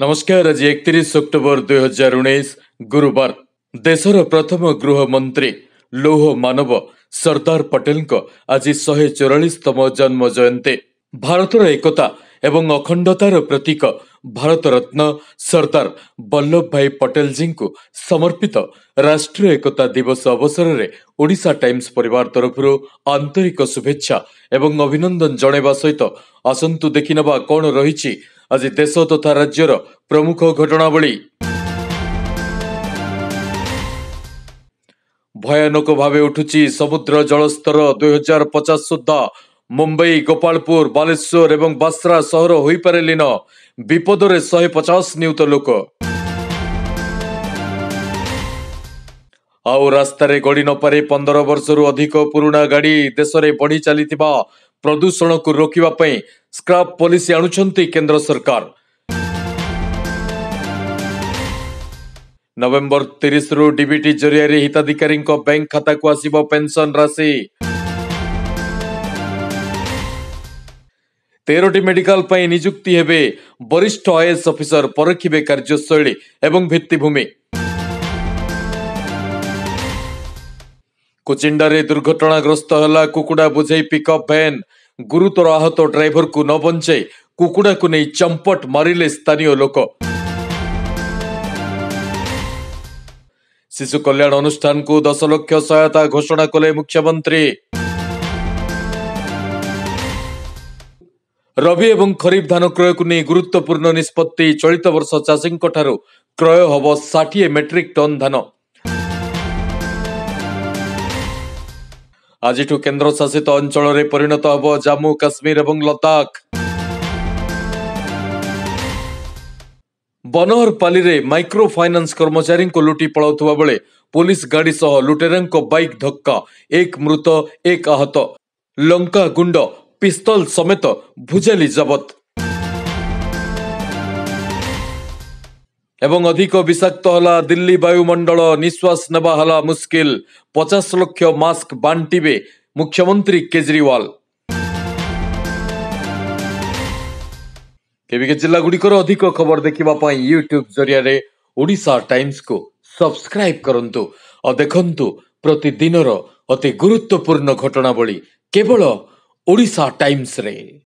ନମସ୍କାର ଆଜି ଏକତିରିଶ ଅକ୍ଟୋବର ଦୁଇ ହଜାର ଉଣେଇଶ ଗୁରୁବାର। ଦେଶର ପ୍ରଥମ ଗୃହମନ୍ତ୍ରୀ ଲୌହ ମାନବ ସର୍ଦ୍ଦାର ପଟେଲଙ୍କ ଆଜି ଶହେ ଚଉରାଳିଶତମ ଜନ୍ମ ଜୟନ୍ତୀ। ଭାରତର ଏକତା ଏବଂ ଅଖଣ୍ଡତାର ପ୍ରତୀକ ଭାରତରତ୍ନ ସର୍ଦ୍ଦାର ବଲ୍ଲଭ ଭାଇ ପଟେଲଜୀଙ୍କୁ ସମର୍ପିତ ରାଷ୍ଟ୍ରୀୟ ଏକତା ଦିବସ ଅବସରରେ ଓଡ଼ିଶା ଟାଇମ୍ସ ପରିବାର ତରଫରୁ ଆନ୍ତରିକ ଶୁଭେଚ୍ଛା ଏବଂ ଅଭିନନ୍ଦନ ଜଣାଇବା ସହିତ ଆସନ୍ତୁ ଦେଖିନେବା କ'ଣ ରହିଛି ଆଜି ଦେଶ ତଥା ରାଜ୍ୟର ପ୍ରମୁଖ ଘଟଣାବଳୀ। ଭୟାନକ ଭାବେ ଉଠୁଛି ସମୁଦ୍ର ଜଳସ୍ତର ଦୁଇ ହଜାର ପଚାଶ ସୁଦ୍ଧା ମୁମ୍ବାଇ ଗୋପାଳପୁର ବାଲେଶ୍ୱର ଏବଂ ବାସ୍ରା ସହର ହୋଇପାରେ ଲୀନ ବିପଦରେ ଶହେ ପଚାଶ ନିୟୁତ ଲୋକ ଆଉ ରାସ୍ତାରେ ଗଡ଼ି ନପାରେ ପନ୍ଦର ବର୍ଷରୁ ଅଧିକ ପୁରୁଣା ଗାଡ଼ି ଦେଶରେ ବଢ଼ି ଚାଲିଥିବା ପ୍ରଦୂଷଣକୁ ରୋକିବା ପାଇଁ ସ୍କ୍ରାପ୍ ପଲିସି ଆଣୁଛନ୍ତି କେନ୍ଦ୍ର ସରକାର। ନଭେମ୍ବର ତିରିଶରୁ ଡିବିଟି ଜରିଆରେ ହିତାଧିକାରୀଙ୍କ ବ୍ୟାଙ୍କ ଖାତାକୁ ଆସିବ ପେନ୍ସନ ରାଶି। ତେରଟି ମେଡିକାଲ ପାଇଁ ନିଯୁକ୍ତି ହେବେ ବରିଷ୍ଠ ଆଇଏଏସ୍ ଅଫିସର ପରଖିବେ କାର୍ଯ୍ୟଶୈଳୀ ଏବଂ ଭିତ୍ତିଭୂମି କୁଚିଣ୍ଡାରେ ଦୁର୍ଘଟଣାଗ୍ରସ୍ତ ହେଲା କୁକୁଡ଼ା ବୋଝେଇ ପିକଅପ୍ ଭ୍ୟାନ୍ ଗୁରୁତର ଆହତ ଡ୍ରାଇଭରକୁ ନ ବଞ୍ଚାଇ କୁକୁଡ଼ାକୁ ନେଇ ଚମ୍ପଟ ମାରିଲେ ସ୍ଥାନୀୟ ଲୋକ ଶିଶୁ କଲ୍ୟାଣ ଅନୁଷ୍ଠାନକୁ ଦଶ ଲକ୍ଷ ସହାୟତା ଘୋଷଣା କଲେ ମୁଖ୍ୟମନ୍ତ୍ରୀ ରବି ଏବଂ ଖରିଫ ଧାନ କ୍ରୟକୁ ନେଇ ଗୁରୁତ୍ୱପୂର୍ଣ୍ଣ ନିଷ୍ପତ୍ତି ଚଳିତ ବର୍ଷ ଚାଷୀଙ୍କଠାରୁ କ୍ରୟ ହେବ ଷାଠିଏ ମେଟ୍ରିକ୍ ଟନ୍ ଧାନ। ଆଜିଠୁ କେନ୍ଦ୍ରଶାସିତ ଅଞ୍ଚଳରେ ପରିଣତ ହେବ ଜାମ୍ମୁ କାଶ୍ମୀର ଏବଂ ଲଦାଖ। ବନହରପାଲିରେ ମାଇକ୍ରୋ ଫାଇନାନ୍ସ କର୍ମଚାରୀଙ୍କୁ ଲୁଟି ପଳାଉଥିବା ବେଳେ ପୋଲିସ ଗାଡ଼ି ସହ ଲୁଟେରାଙ୍କ ବାଇକ୍ ଧକ୍କା ଏକ ମୃତ ଏକ ଆହତ। ଲଙ୍କା ଗୁଣ୍ଡ ପିସ୍ତଲ ସମେତ ଭୁଜାଲି ଜବତ ଏବଂ ଅଧିକ ବିଷାକ୍ତ ହେଲା ଦିଲ୍ଲୀ ବାୟୁମଣ୍ଡଳ ନିଶ୍ୱାସ ନେବା ହେଲା ମୁସ୍କିଲ ପଚାଶ ଲକ୍ଷ ମାସ୍କ ବାଣ୍ଟିବେ ମୁଖ୍ୟମନ୍ତ୍ରୀ କେଜରିୱାଲ କେବିକେ ଜିଲ୍ଲାଗୁଡ଼ିକର ଅଧିକ ଖବର ଦେଖିବା ପାଇଁ ୟୁଟ୍ୟୁବ ଜରିଆରେ ଓଡ଼ିଶା ଟାଇମ୍ସକୁ ସବସ୍କ୍ରାଇବ କରନ୍ତୁ ଆଉ ଦେଖନ୍ତୁ ପ୍ରତିଦିନର ଅତି ଗୁରୁତ୍ୱପୂର୍ଣ୍ଣ ଘଟଣାବଳୀ କେବଳ ଓଡ଼ିଶା ଟାଇମ୍ସରେ